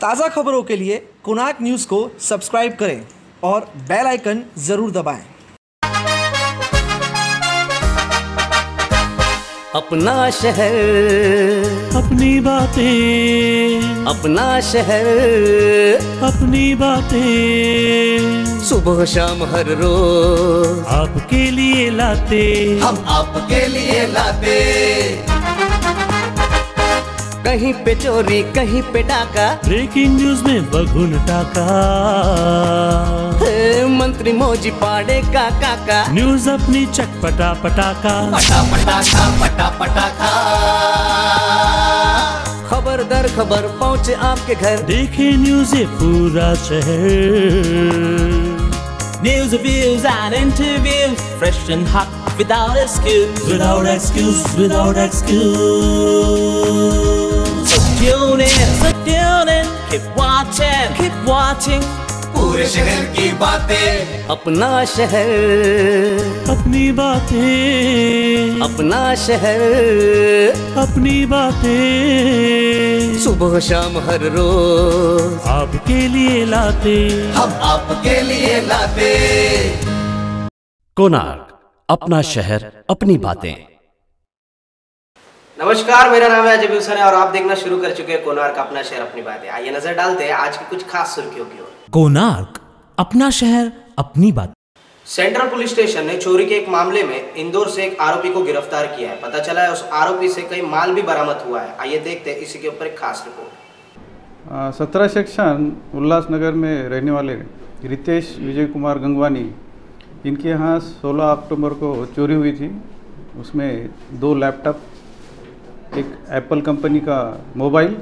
ताज़ा खबरों के लिए कुनाक न्यूज़ को सब्सक्राइब करें और बेल आइकन ज़रूर दबाएँ। अपना शहर अपनी बातें। अपना शहर। अपनी बातें। सुबह शाम हर रोज आपके लिए लाते। हम आपके लिए लाते। कहीं पे चोरी कहीं पे डाका। ब्रेकिंग न्यूज़ में बगुन टाका। मंत्री मौजी पाड़े का काका। न्यूज़ अपनी चटपटा पटाका। पटा पटाखा पटा पटाखा खबर दर खबर पहुँचे आपके घर। देखे न्यूज़ पूरा शहर। News, reviews, and interviews, fresh and hot, without excuse. without excuse without excuse tune in, so tune in, keep watching, keep watching. पूरे शहर की बातें। अपना शहर। अपनी बातें। अपना शहर। अपनी बातें। सुबह शाम हर रोज। आपके लिए लाते। हम आपके लिए लाते। कोणार्क अपना शहर अपनी बातें। नमस्कार मेरा नाम है अजय भूषण है और आप देखना शुरू कर चुके हैं कोनार्क अपना शहर अपनी बातें। आइए नज़र डालते हैं आज की कुछ खास सुर्खियों की ओर। कोणार्क अपना शहर अपनी बात। सेंट्रल पुलिस स्टेशन ने चोरी के एक मामले में इंदौर से एक आरोपी को गिरफ़्तार किया है। पता चला है उस आरोपी से कई माल भी बरामद हुआ है। आइए देखते हैं इसी के ऊपर एक खास रिपोर्ट। सत्रह सेक्शन उल्लासनगर में रहने वाले रितेश विजय कुमार गंगवानी इनके यहाँ 16 अक्टूबर को चोरी हुई थी। उसमें दो लैपटॉप एक एप्पल कंपनी का मोबाइल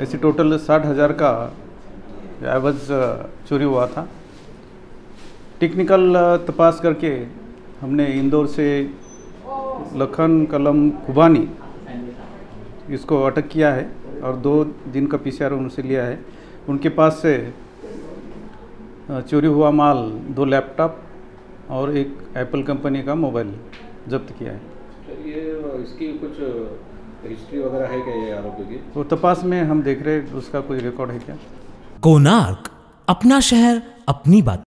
ऐसे टोटल साठ हज़ार का एवज चोरी हुआ था। टेक्निकल तपास करके हमने इंदौर से लखन कलम खुबानी इसको अटक किया है और दो दिन का पीसीआर उनसे लिया है। उनके पास से चोरी हुआ माल, दो लैपटॉप और एक एप्पल कंपनी का मोबाइल जब्त किया है। ये इसकी कुछ हिस्ट्री वगैरह है क्या ये आरोपी की? वो तपास में हम देख रहे हैं उसका कोई रिकॉर्ड है क्या? कोनार्क अपना शहर अपनी बात।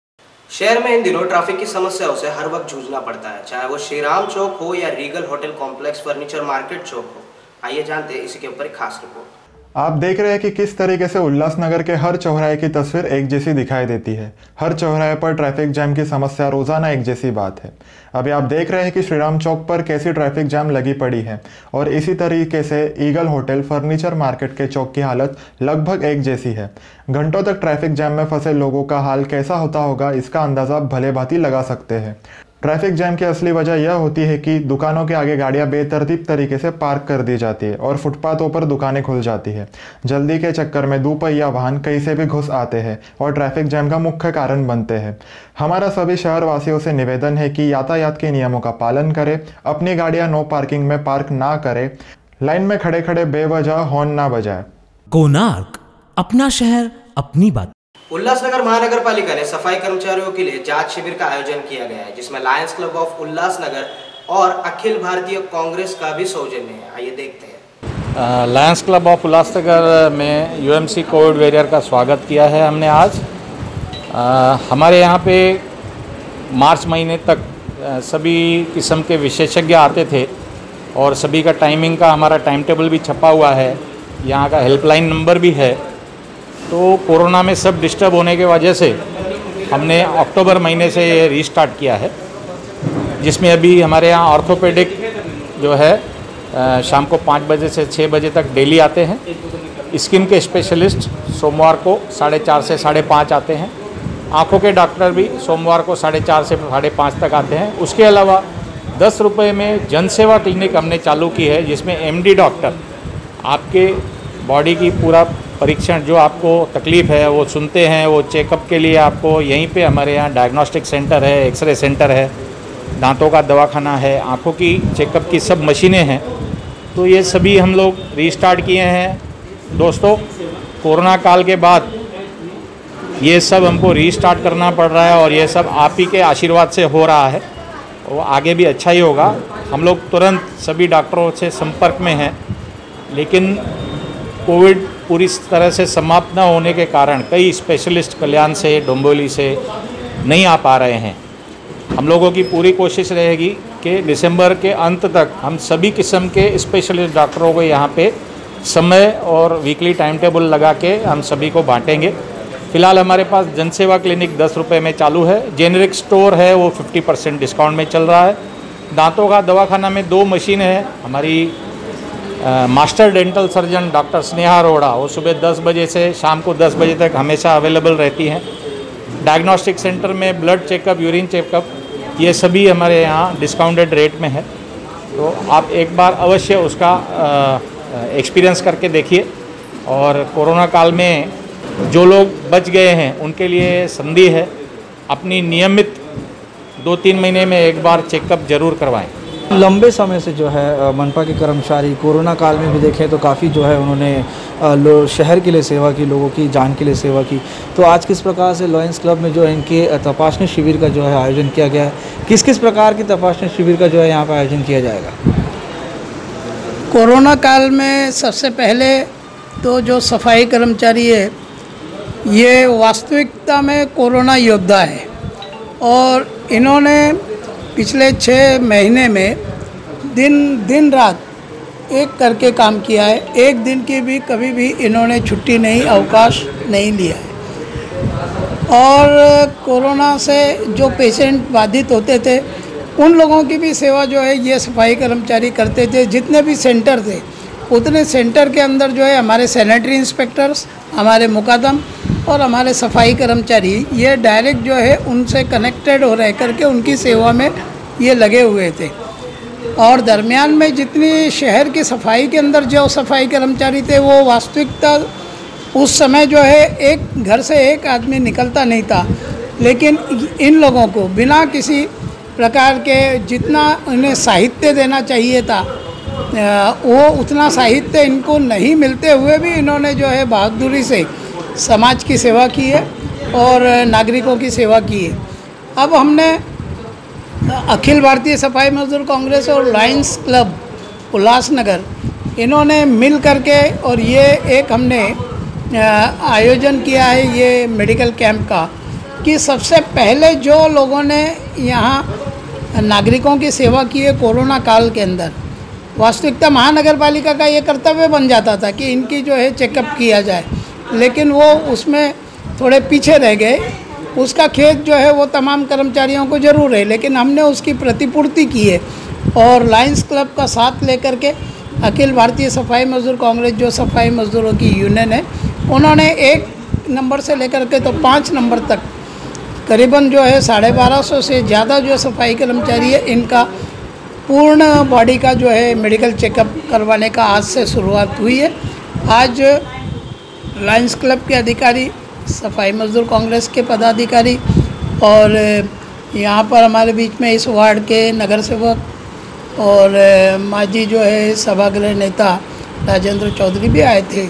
शहर में इन दिनों ट्रैफ़िक की समस्याओं से हर वक्त जूझना पड़ता है चाहे वो श्रीराम चौक हो या Regal hotel complex furniture market Chowk हो। आइए जानते हैं इसी के ऊपर एक खास रिपोर्ट आप देख रहे हैं कि किस तरीके से उल्लासनगर के हर चौराहे की तस्वीर एक जैसी दिखाई देती है। हर चौराहे पर ट्रैफ़िक जैम की समस्या रोज़ाना एक जैसी बात है। अभी आप देख रहे हैं कि श्रीराम चौक पर कैसी ट्रैफ़िक जैम लगी पड़ी है और इसी तरीके से ईगल होटल, फर्नीचर मार्केट के चौक की हालत लगभग एक जैसी है। घंटों तक ट्रैफ़िक जैम में फंसे लोगों का हाल कैसा होता होगा, इसका अंदाज़ा भले भांति लगा सकते हैं। ट्रैफ़िक जैम की असली वजह यह होती है कि दुकानों के आगे गाड़ियाँ बेतरतीब तरीके से पार्क कर दी जाती है और फुटपाथों पर दुकानें खुल जाती है। जल्दी के चक्कर में दोपहिया वाहन कहीं से भी घुस आते हैं और ट्रैफ़िक जैम का मुख्य कारण बनते हैं। हमारा सभी शहरवासियों से निवेदन है कि यातायात के नियमों का पालन करें, अपनी गाड़ियाँ नो पार्किंग में पार्क ना करें, लाइन में खड़े खड़े बेवजह हॉर्न ना बजाए। कोणार्क, अपना शहर, अपनी बात। उल्लासनगर महानगर पालिका ने सफ़ाई कर्मचारियों के लिए जाँच शिविर का आयोजन किया गया है जिसमें लायंस क्लब ऑफ़ उल्लासनगर और अखिल भारतीय कांग्रेस का भी सौजन्य है। आइए देखते हैं। लायंस क्लब ऑफ़ उल्लासनगर में यूएमसी कोविड वेरियर का स्वागत किया है हमने आज। अ, हमारे यहाँ पे मार्च महीने तक सभी किस्म के विशेषज्ञ आते थे और सभी का टाइमिंग का हमारा टाइम टेबल भी छपा हुआ है। यहाँ का हेल्पलाइन नंबर भी है। तो कोरोना में सब डिस्टर्ब होने के वजह से हमने अक्टूबर महीने से ये रीस्टार्ट किया है। जिसमें अभी हमारे यहाँ ऑर्थोपेडिक जो है शाम को पाँच बजे से छः बजे तक डेली आते हैं। स्किन के स्पेशलिस्ट सोमवार को साढ़े चार से साढ़े पाँच आते हैं। आँखों के डॉक्टर भी सोमवार को साढ़े चार से साढ़े पाँच तक आते हैं। उसके अलावा दस रुपये में जनसेवा क्लिनिक हमने चालू की है, जिसमें एमडी डॉक्टर आपके बॉडी की पूरा परीक्षण जो आपको तकलीफ़ है, वो सुनते हैं, वो चेकअप के लिए आपको यहीं पे हमारे यहाँ डायग्नोस्टिक सेंटर है एक्सरे सेंटर है, दांतों का दवाखाना है, आँखों की चेकअप की सब मशीनें हैं। तो ये सभी हम लोग रीस्टार्ट किए हैं। दोस्तों, कोरोना काल के बाद ये सब हमको रीस्टार्ट करना पड़ रहा है और ये सब आप ही के आशीर्वाद से हो रहा है। वो आगे भी अच्छा ही होगा। हम लोग तुरंत सभी डॉक्टरों से संपर्क में हैं, लेकिन कोविड पूरी तरह से समाप्त न होने के कारण कई स्पेशलिस्ट कल्याण से, डोंबोली से नहीं आ पा रहे हैं। हम लोगों की पूरी कोशिश रहेगी कि दिसंबर के अंत तक हम सभी किस्म के स्पेशलिस्ट डॉक्टरों को यहाँ पे समय और वीकली टाइम टेबल लगा के हम सभी को बांटेंगे। फ़िलहाल हमारे पास जनसेवा क्लिनिक दस रुपये में चालू है। जेनरिक स्टोर है, वो 50 परसेंट डिस्काउंट में चल रहा है। दांतों का दवाखाना में दो मशीन है। हमारी master dental surgeon doctor Sneha Arora, वो सुबह 10 बजे से शाम को 10 बजे तक हमेशा अवेलेबल रहती हैं। डायग्नोस्टिक सेंटर में ब्लड चेकअप, यूरिन चेकअप, ये सभी हमारे यहाँ डिस्काउंटेड रेट में है। तो आप एक बार अवश्य उसका एक्सपीरियंस करके देखिए। और कोरोना काल में जो लोग बच गए हैं, उनके लिए संधि है। अपनी नियमित दो तीन महीने में एक बार चेकअप ज़रूर करवाएँ। लंबे समय से जो है मनपा के कर्मचारी कोरोना काल में भी देखें तो काफ़ी जो है उन्होंने शहर के लिए सेवा की, लोगों की जान के लिए सेवा की। तो आज किस प्रकार से लॉयंस क्लब में जो है इनके तपाशनी शिविर का जो है आयोजन किया गया है किस किस प्रकार की तपाशनी शिविर का जो है यहाँ पर आयोजन किया जाएगा? कोरोना काल में सबसे पहले तो जो सफ़ाई कर्मचारी है, ये वास्तविकता में कोरोना योद्धा है। और इन्होंने पिछले छः महीने में दिन दिन रात एक करके काम किया है। एक दिन की भी कभी भी इन्होंने छुट्टी नहीं, अवकाश नहीं लिया है। और कोरोना से जो पेशेंट बाधित होते थे, उन लोगों की भी सेवा जो है, ये सफ़ाई कर्मचारी करते थे, जितने भी सेंटर थे उतने सेंटर के अंदर जो है हमारे सैनिटरी इंस्पेक्टर्स, हमारे मुकदम और हमारे सफ़ाई कर्मचारी, ये डायरेक्ट जो है उनसे कनेक्टेड हो रह करके उनकी सेवा में ये लगे हुए थे। और दरमियान में जितनी शहर की सफ़ाई के अंदर जो सफ़ाई कर्मचारी थे, वो वास्तविकता उस समय जो है एक घर से एक आदमी निकलता नहीं था। लेकिन इन लोगों को बिना किसी प्रकार के जितना उन्हें साहित्य देना चाहिए था वो उतना साहित्य इनको नहीं मिलते हुए भी इन्होंने जो है बहादुरी से समाज की सेवा की है और नागरिकों की सेवा की है। अब हमने अखिल भारतीय सफ़ाई मजदूर कांग्रेस और लायंस क्लब, उल्लासनगर, इन्होंने मिल करके और ये एक हमने आयोजन किया है ये मेडिकल कैंप का कि सबसे पहले जो लोगों ने यहाँ नागरिकों की सेवा की है कोरोना काल के अंदर वास्तविकता महानगर पालिका का ये कर्तव्य बन जाता था कि इनकी जो है चेकअप किया जाए। लेकिन वो उसमें थोड़े पीछे रह गए। उसका खेत जो है वो तमाम कर्मचारियों को ज़रूर है, लेकिन हमने उसकी प्रतिपूर्ति की है। और लायंस क्लब का साथ लेकर के अखिल भारतीय सफ़ाई मजदूर कांग्रेस जो सफ़ाई मजदूरों की यूनियन है, उन्होंने एक नंबर से लेकर के तो पाँच नंबर तक करीबन जो है साढ़े बारह सौ से ज़्यादा जो सफ़ाई कर्मचारी है, इनका पूर्ण बॉडी का जो है मेडिकल चेकअप करवाने का आज से शुरुआत हुई है। आज लायंस क्लब के अधिकारी, सफ़ाई मजदूर कांग्रेस के पदाधिकारी और यहाँ पर हमारे बीच में इस वार्ड के नगर सेवक और माजी जो है सभागृह नेता राजेंद्र चौधरी भी आए थे।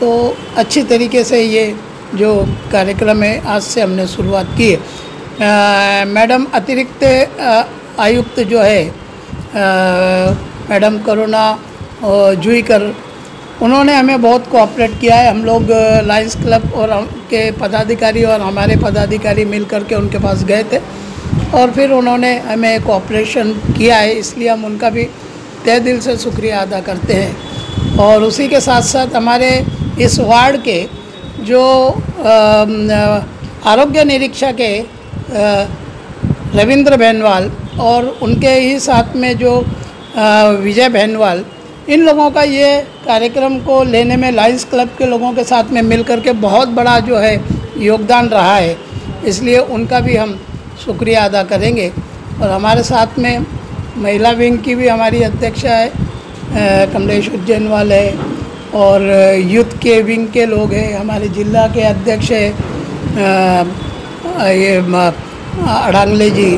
तो अच्छी तरीके से ये जो कार्यक्रम है, आज से हमने शुरुआत की है। मैडम, अतिरिक्त आयुक्त जो है मैडम करुणा जुईकर, उन्होंने हमें बहुत कोऑपरेट किया है। हम लोग लाइन्स क्लब और के पदाधिकारी और हमारे पदाधिकारी मिल कर के उनके पास गए थे और फिर उन्होंने हमें कोऑपरेशन किया है, इसलिए हम उनका भी तय दिल से शुक्रिया अदा करते हैं। और उसी के साथ साथ हमारे इस वार्ड के जो आरोग्य निरीक्षक है रविंद्र बहनवाल और उनके ही साथ में जो विजय बहनवाल, इन लोगों का ये कार्यक्रम को लेने में लायंस क्लब के लोगों के साथ में मिल कर के बहुत बड़ा जो है योगदान रहा है। इसलिए उनका भी हम शुक्रिया अदा करेंगे। और हमारे साथ में महिला विंग की भी हमारी अध्यक्षा है कमलेश उज्जैनवाल है, और यूथ के विंग के लोग हैं, हमारे जिला के अध्यक्ष है ये अड़ांगले जी।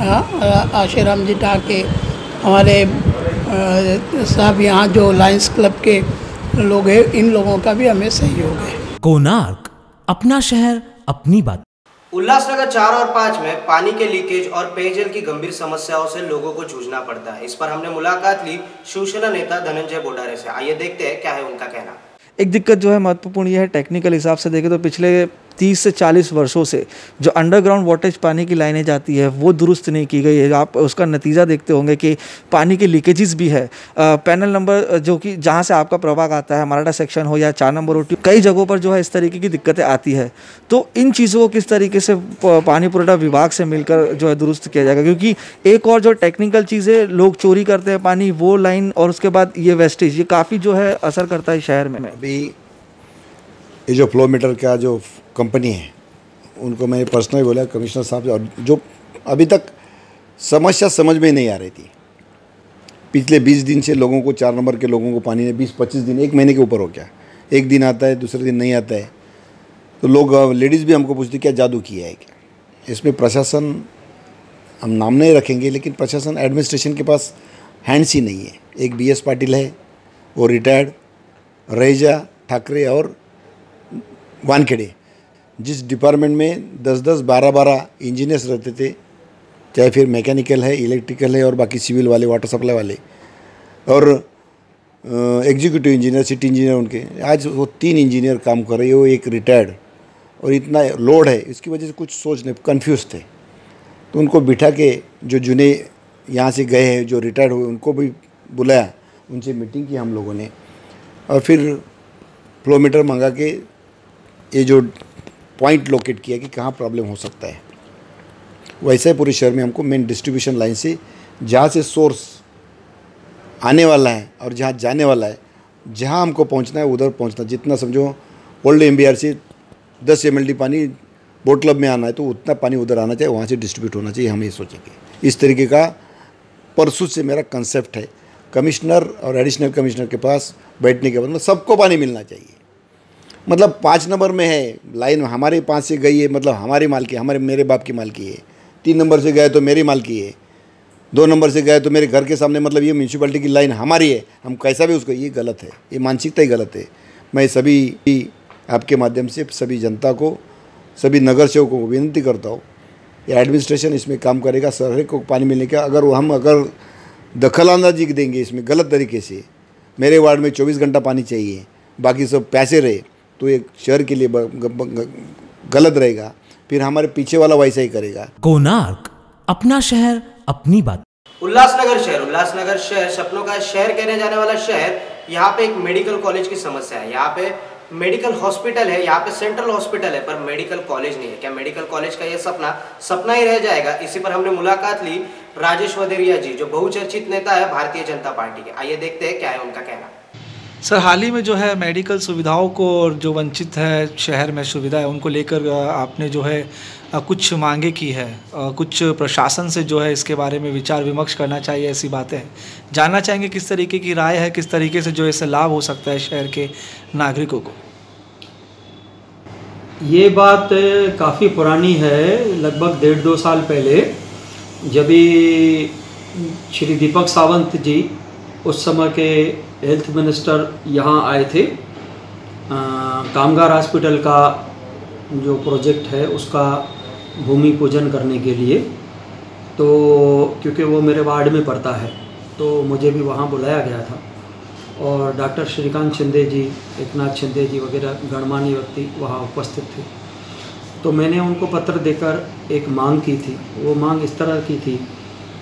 आशीराम जी टाके हमारे साहब यहाँ जो लायंस क्लब के लोग हैं इन लोगों का भी हमें सहयोग है। कोणार्क अपना शहर अपनी बात। उल्लासनगर चार और पाँच में पानी के लीकेज और पेयजल की गंभीर समस्याओं से लोगों को जूझना पड़ता है। इस पर हमने मुलाकात ली शिवसेना नेता धनंजय बोडारे से। आइए देखते हैं क्या है उनका कहना। एक दिक्कत जो है महत्वपूर्ण यह है टेक्निकल हिसाब से देखें तो पिछले तीस से चालीस वर्षों से जो अंडरग्राउंड वाटेज पानी की लाइनें जाती है वो दुरुस्त नहीं की गई है। आप उसका नतीजा देखते होंगे कि पानी के लीकेजेस भी है। आ, पैनल नंबर जो कि जहाँ से आपका प्रभाग आता है मराठा सेक्शन हो या चार नंबर रोटी कई जगहों पर जो है इस तरीके की दिक्कतें आती है। तो इन चीज़ों को किस तरीके से पानी पुरवठा विभाग से मिलकर जो है दुरुस्त किया जाएगा? क्योंकि एक और जो टेक्निकल चीज़ें लोग चोरी करते हैं पानी वो लाइन और उसके बाद ये वेस्टेज ये काफ़ी जो है असर करता है शहर में। अभी ये जो फ्लो मीटर का जो कंपनी है। उनको मैंने पर्सनली बोला कमिश्नर साहब, और जो अभी तक समस्या समझ में नहीं आ रही थी। पिछले 20 दिन से लोगों को, चार नंबर के लोगों को पानी ने 20-25 दिन, एक महीने के ऊपर हो गया। एक दिन आता है, दूसरे दिन नहीं आता है। तो लोग, लेडीज़ भी हमको पूछती, क्या जादू किया है क्या? इसमें प्रशासन, हम नाम नहीं रखेंगे, लेकिन प्रशासन एडमिनिस्ट्रेशन के पास हैंड्स ही नहीं है। एक बी एस पाटिल है, वो रिटायर्ड रेजा ठाकरे और वानखेड़े जिस डिपार्टमेंट में दस दस बारह बारह इंजीनियर्स रहते थे, चाहे फिर मैकेनिकल है, इलेक्ट्रिकल है और बाकी सिविल वाले, वाटर सप्लाई वाले, और एग्जीक्यूटिव इंजीनियर सिटी इंजीनियर उनके, आज वो तीन इंजीनियर काम कर रहे हैं, वो एक रिटायर्ड और इतना लोड है, इसकी वजह से कुछ सोच नहीं कन्फ्यूज़ थे। तो उनको बिठा के जो जुने यहाँ से गए हैं, जो रिटायर्ड हुए, उनको भी बुलाया, उनसे मीटिंग की हम लोगों ने, और फिर फ्लोमीटर मंगा के ये जो पॉइंट लोकेट किया कि कहाँ प्रॉब्लम हो सकता है। वैसे ही पूरे शहर में हमको मेन डिस्ट्रीब्यूशन लाइन से जहाँ से सोर्स आने वाला है और जहाँ जाने वाला है, जहाँ हमको पहुँचना है, उधर पहुँचना जितना समझो ओल्ड एम से दस एमएलडी पानी बोट क्लब में आना है तो उतना पानी उधर आना चाहिए, वहाँ से डिस्ट्रीब्यूट होना चाहिए, हम ये सोचेंगे। इस तरीके का परसों से मेरा कंसेप्ट है। कमिश्नर और एडिशनल कमिश्नर के पास बैठने के बाद मतलब सबको पानी मिलना चाहिए। मतलब पाँच नंबर में है, लाइन हमारे पास से गई है मतलब हमारी माल की, हमारे मेरे बाप की माल की है। तीन नंबर से गए तो मेरी माल की है। दो नंबर से गए तो मेरे घर के सामने मतलब ये म्यूनसिपलिटी की लाइन हमारी है। हम कैसा भी उसको, ये गलत है, ये मानसिकता ही गलत है। मैं सभी आपके माध्यम से, सभी जनता को, सभी नगर सेवकों को विनती करता हूँ, ये एडमिनिस्ट्रेशन इसमें काम करेगा शहर को पानी मिलने का, अगर वो हम, अगर दखलंदाजी देंगे इसमें गलत तरीके से, मेरे वार्ड में 24 घंटा पानी चाहिए, बाकी सब पैसे रहे तो एक शहर के लिए गलत रहेगा। फिर हमारे पीछे वाला वैसा ही करेगा। कोनार्क अपना शहर अपनी बात। उल्लासनगर शहर उल्लासनगर शहर सपनों का शहर कहने जाने वाला शहर यहाँ पे एक मेडिकल कॉलेज की समस्या है। यहाँ पे मेडिकल हॉस्पिटल है यहाँ पे सेंट्रल हॉस्पिटल है पर मेडिकल कॉलेज नहीं है। क्या मेडिकल कॉलेज का ये सपना सपना ही रह जाएगा? इसी पर हमने मुलाकात ली राजेश वदेरिया जी जो बहुचर्चित नेता है भारतीय जनता पार्टी के। आइए देखते हैं क्या है उनका कहना। सर, हाल ही में जो है मेडिकल सुविधाओं को और जो वंचित है, शहर में सुविधा है, उनको लेकर आपने जो है कुछ मांगे की है। कुछ प्रशासन से जो है इसके बारे में विचार विमर्श करना चाहिए ऐसी बातें। जानना चाहेंगे किस तरीके की राय है, किस तरीके से जो इससे लाभ हो सकता है शहर के नागरिकों को? ये बात काफ़ी पुरानी है, लगभग डेढ़ दो साल पहले, जब श्री दीपक सावंत जी उस समय के हेल्थ मिनिस्टर यहाँ आए थे। कामगार हॉस्पिटल का जो प्रोजेक्ट है, उसका भूमि पूजन करने के लिए। तो क्योंकि वो मेरे वार्ड में पड़ता है तो मुझे भी वहाँ बुलाया गया था। और डॉक्टर श्रीकांत शिंदे जी, एकनाथ शिंदे जी वगैरह, गणमान्य व्यक्ति वहाँ उपस्थित थे। तो मैंने उनको पत्र देकर एक मांग की थी। वो मांग इस तरह की थी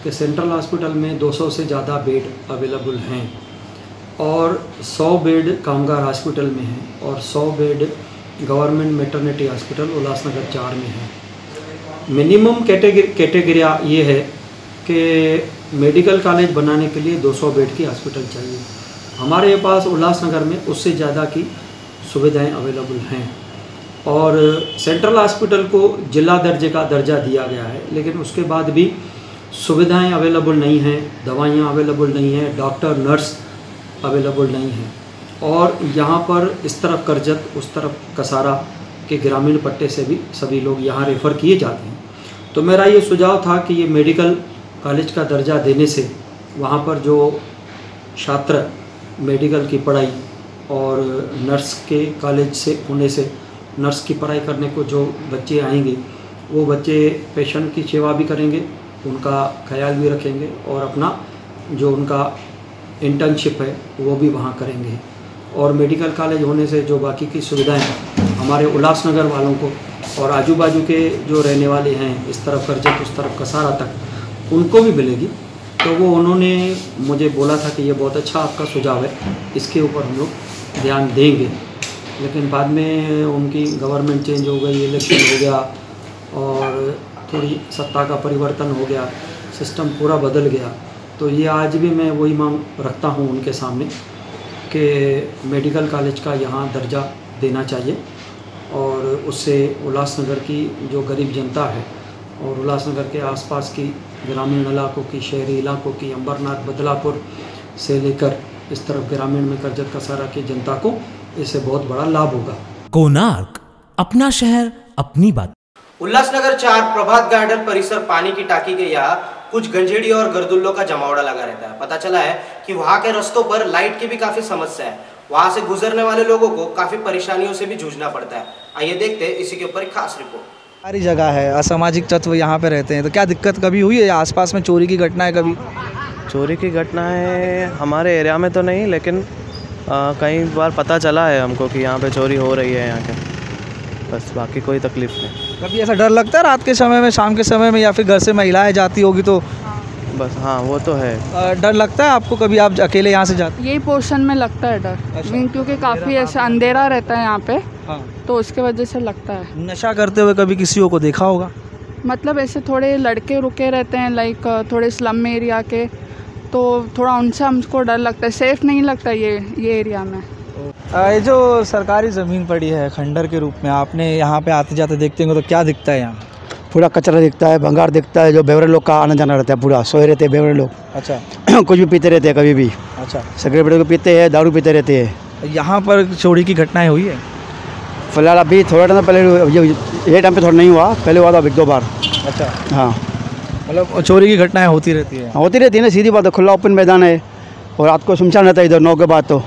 कि सेंट्रल हॉस्पिटल में 200 से ज़्यादा बेड अवेलेबल हैं। और 100 बेड कामगार हॉस्पिटल में है और 100 bed government maternity hospital Ulhasnagar चार में है। मिनिमम कैटेगरी कैटेगरिया ये है कि मेडिकल कॉलेज बनाने के लिए 200 बेड की हॉस्पिटल चाहिए। हमारे पास उल्लासनगर में उससे ज़्यादा की सुविधाएँ अवेलेबल हैं और सेंट्रल हॉस्पिटल को जिला दर्जे का दर्जा दिया गया है, लेकिन उसके बाद भी सुविधाएँ अवेलेबल नहीं हैं, दवाइयाँ अवेलेबल नहीं हैं, डॉक्टर, नर्स अवेलेबल नहीं है। और यहाँ पर इस तरफ़ करजत, उस तरफ़ कसारा के ग्रामीण पट्टे से भी सभी लोग यहाँ रेफ़र किए जाते हैं। तो मेरा ये सुझाव था कि ये मेडिकल कॉलेज का दर्जा देने से वहाँ पर जो छात्र मेडिकल की पढ़ाई और नर्स के कॉलेज से होने से नर्स की पढ़ाई करने को जो बच्चे आएँगे, वो बच्चे पेशेंट की सेवा भी करेंगे, उनका ख्याल भी रखेंगे और अपना जो उनका इंटर्नशिप है, वो भी वहाँ करेंगे। और मेडिकल कॉलेज होने से जो बाकी की सुविधाएँ हमारे उल्लासनगर वालों को और आजू बाजू के जो रहने वाले हैं, इस तरफ़ करजत उस तरफ़ कसारा तक, उनको भी मिलेगी। तो वो उन्होंने मुझे बोला था कि ये बहुत अच्छा आपका सुझाव है, इसके ऊपर हम लोग ध्यान देंगे। लेकिन बाद में उनकी गवर्नमेंट चेंज हो गई इलेक्शन हो गया और थोड़ी सत्ता का परिवर्तन हो गया सिस्टम पूरा बदल गया। तो ये आज भी मैं वही मांग रखता हूँ उनके सामने कि मेडिकल कॉलेज का यहाँ दर्जा देना चाहिए और उससे उल्लासनगर की जो गरीब जनता है और उल्लासनगर के आसपास की ग्रामीण इलाकों की शहरी इलाकों की अंबरनाथ बदलापुर से लेकर इस तरफ़ ग्रामीण में करजत कसारा की जनता को इससे बहुत बड़ा लाभ होगा। कोनार्क अपना शहर अपनी बात। उल्लासनगर चार प्रभात गार्डन परिसर पानी की टाकी के यहाँ कुछ गंजेड़ी और गर्दुल्लों का जमावड़ा लगा रहता है। पता चला है कि वहाँ के रस्तों पर लाइट की भी काफ़ी समस्या है। वहाँ से गुजरने वाले लोगों को काफ़ी परेशानियों से भी जूझना पड़ता है। आइए देखते हैं इसी के ऊपर एक खास रिपोर्ट। सारी जगह है असामाजिक तत्व यहाँ पे रहते हैं। तो क्या दिक्कत कभी हुई है आसपास में चोरी की घटनाएँ कभी? चोरी की घटनाएँ हमारे एरिया में तो नहीं लेकिन आ, कई बार पता चला है हमको कि यहाँ पे चोरी हो रही है यहाँ के। बस बाकी कोई तकलीफ़ नहीं। कभी ऐसा डर लगता है रात के समय में शाम के समय में या फिर घर से महिलाएँ जाती होगी तो? बस हाँ वो तो है। डर लगता है आपको कभी आप अकेले यहाँ से जाते? यही पोर्शन में लगता है डर। क्योंकि काफ़ी ऐसा अंधेरा रहता है यहाँ पे हाँ। तो उसके वजह से लगता है। नशा करते हुए कभी किसी को देखा होगा? मतलब ऐसे थोड़े लड़के रुके रहते हैं लाइक थोड़े स्लम एरिया के तो थोड़ा उनसे हमको डर लगता है। सेफ़ नहीं लगता ये ये एरिया में। ये जो सरकारी ज़मीन पड़ी है खंडर के रूप में आपने यहाँ पे आते जाते देखते होंगे तो क्या दिखता है यहाँ? पूरा कचरा दिखता है भंगार दिखता है जो बेवरे लोग का आना जाना रहता है पूरा सोए रहते हैं बेवरे लोग। अच्छा। कुछ भी पीते रहते हैं कभी भी। अच्छा। सिगरेट को पीते हैं दारू पीते रहते हैं। यहाँ पर चोरी की घटनाएँ हुई है? फ़िलहाल अभी थोड़ा टाइम पहले ये ये टाइम पे थोड़ा नहीं हुआ पहले हुआ था एक दो बार। अच्छा। हाँ। मतलब चोरी की घटनाएँ होती रहती है। होती रहती है ना सीधी बात है खुला ओपन मैदान है और रात को सुनसान रहता है इधर नौ के बाद तो।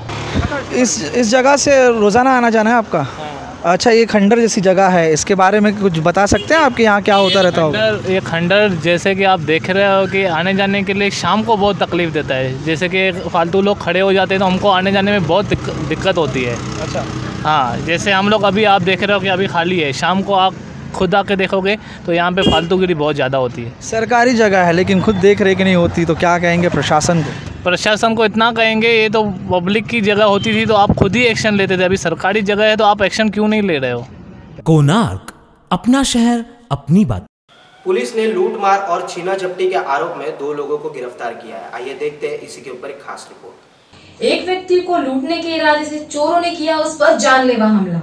इस इस जगह से रोज़ाना आना जाना है आपका? अच्छा ये खंडर जैसी जगह है इसके बारे में कुछ बता सकते हैं आपके यहाँ क्या होता रहता होगा? खंडर ये खंडर जैसे कि आप देख रहे हो कि आने जाने के लिए शाम को बहुत तकलीफ़ देता है। जैसे कि फालतू लोग खड़े हो जाते हैं तो हमको आने जाने में बहुत दिक्क- दिक्कत होती है। अच्छा। हाँ जैसे हम लोग अभी आप देख रहे हो कि अभी खाली है शाम को आप खुद आके देखोगे तो यहाँ पे फालतूगिरी बहुत ज़्यादा होती है। सरकारी जगह है लेकिन खुद देख रेख नहीं होती तो क्या कहेंगे प्रशासन को? प्रशासन को इतना कहेंगे ये तो पब्लिक की जगह होती थी तो आप खुद ही एक्शन लेते थे। अभी सरकारी जगह है तो आप एक्शन क्यों नहीं ले रहे हो? कोणार्क अपना शहर अपनी बात। पुलिस ने लूट मार और छीना झपटी के आरोप में दो लोगों को गिरफ़्तार किया है। आइए देखते हैं इसी के ऊपर एक खास रिपोर्ट एक व्यक्ति को लूटने के इरादे से चोरों ने किया उस पर जानलेवा हमला।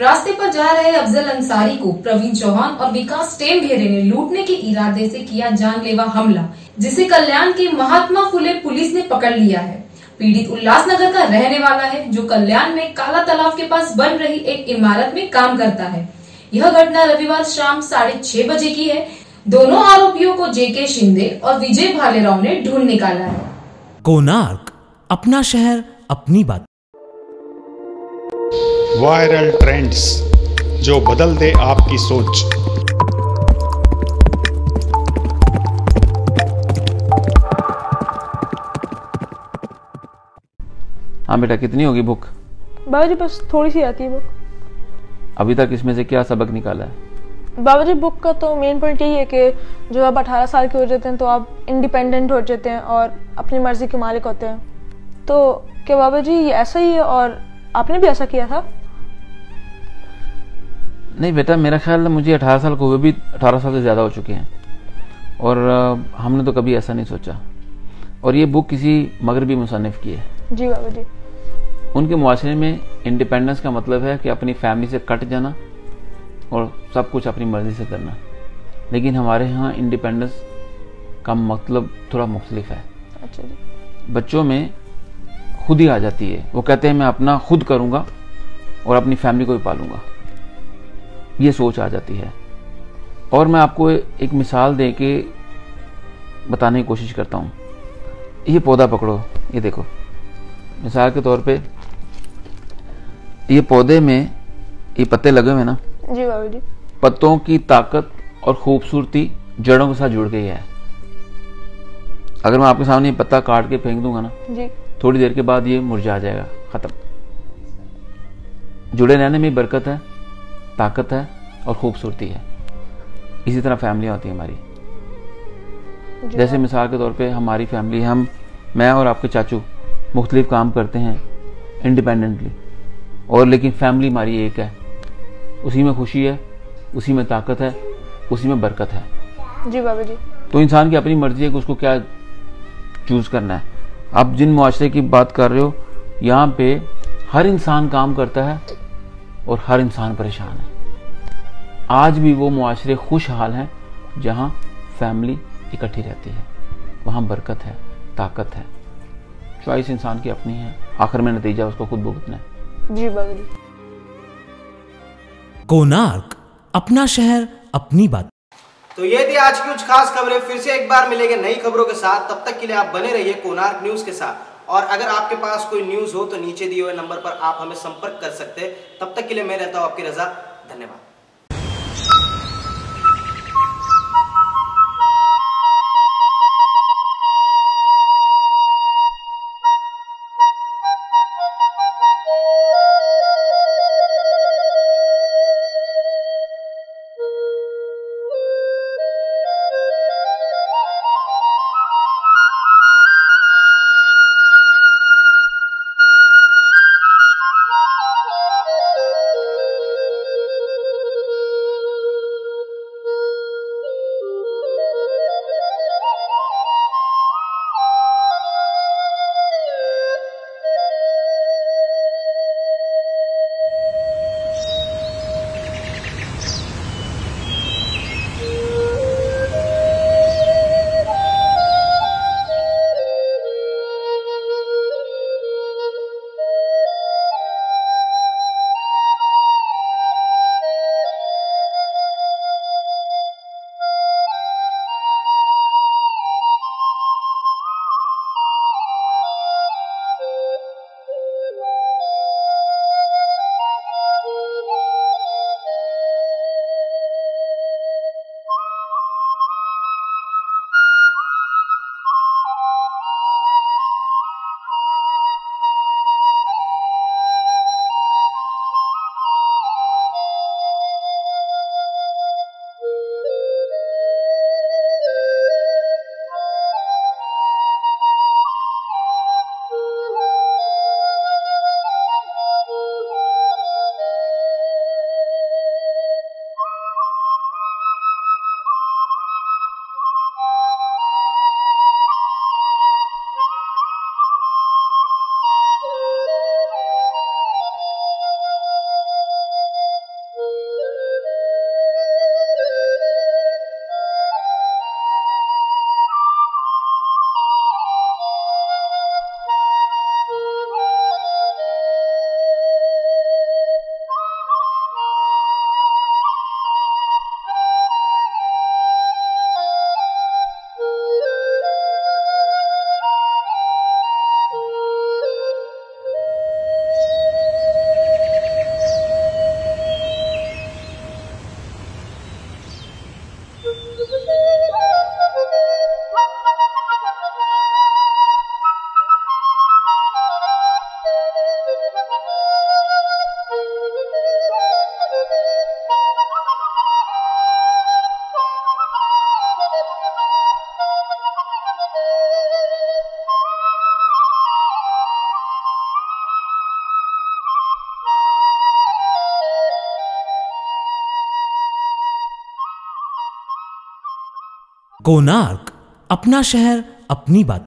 रास्ते पर जा रहे अफजल अंसारी को प्रवीण चौहान और विकास टेम टेमघेरे ने लूटने के इरादे से किया जानलेवा हमला, जिसे कल्याण के महात्मा फुले पुलिस ने पकड़ लिया है। पीड़ित उल्लासनगर का रहने वाला है, जो कल्याण में काला तालाब के पास बन रही एक इमारत में काम करता है। यह घटना रविवार शाम साढ़े छह बजे की है। दोनों आरोपियों को जेके शिंदे और विजय भालेराव ने ढूंढ निकाला है। कोनार्क अपना शहर, अपनी बात। वायरल ट्रेंड्स जो बदल दे आपकी सोच। हाँ बेटा कितनी होगी बुक? बाबा जी बस थोड़ी सी आती है बुक। अभी तक इसमें से क्या सबक निकाला है? बाबा जी बुक का तो मेन पॉइंट यही है कि जब आप 18 साल के हो जाते हैं तो आप इंडिपेंडेंट हो जाते हैं और अपनी मर्ज़ी के मालिक होते हैं। तो क्या बाबा जी ये ऐसा ही है और आपने भी ऐसा किया था? नहीं बेटा मेरा ख्याल है मुझे 18 साल को हुए भी 18 साल से ज़्यादा हो चुके हैं। और हमने तो कभी ऐसा नहीं सोचा। और ये बुक किसी मगरबी मुसनफ़ की है। जी बाबा जी। उनके मुआशरे में इंडिपेंडेंस का मतलब है कि अपनी फैमिली से कट जाना और सब कुछ अपनी मर्ज़ी से करना। लेकिन हमारे यहाँ इंडिपेंडेंस का मतलब थोड़ा मुख्तलिफ़ है। अच्छा बच्चों में खुद ही आ जाती है। वो कहते हैं मैं अपना खुद करूँगा और अपनी फैमिली को भी पालूँगा। ये सोच आ जाती है। और मैं आपको एक मिसाल दे के बताने की कोशिश करता हूँ। ये पौधा पकड़ो ये देखो। मिसाल के तौर पे ये पौधे में ये पत्ते लगे हुए हैं ना? जी बाबा जी। पत्तों की ताकत और खूबसूरती जड़ों के साथ जुड़ गई है। अगर मैं आपके सामने ये पत्ता काट के फेंक दूँगा ना जी। थोड़ी देर के बाद ये मुरझा जाएगा ख़त्म। जुड़े रहने में बरकत है। ताकत है और खूबसूरती है। इसी तरह फैमिली होती है हमारी। जैसे मिसाल के तौर पे हमारी फैमिली हम मैं और आपके चाचू मुख्तलिफ़ काम करते हैं इंडिपेंडेंटली और लेकिन फैमिली हमारी एक है। उसी में खुशी है उसी में ताकत है उसी में बरकत है। जी बाबा जी। तो इंसान की अपनी मर्ज़ी है कि उसको क्या चूज़ करना है। आप जिन मुआशरे की बात कर रहे हो यहाँ पे हर इंसान काम करता है और हर इंसान परेशान है। आज भी वो मुआशरे खुशहाल हैं जहाँ फैमिली इकट्ठी रहती है। वहाँ बरकत है ताकत है। चॉइस इंसान की अपनी है। आखिर में नतीजा उसको खुद भुगतना है। जी बाबा जी कोनार्क अपना शहर अपनी बात। तो ये थी आज की कुछ खास खबरें। फिर से एक बार मिलेंगे नई खबरों के साथ। तब तक के लिए आप बने रहिए कोनार्क न्यूज़ के साथ। और अगर आपके पास कोई न्यूज़ हो तो नीचे दिए हुए नंबर पर आप हमें संपर्क कर सकते हैं। तब तक के लिए मैं रहता हूँ आपकी रजा। धन्यवाद। कोनार्क अपना शहर अपनी बात।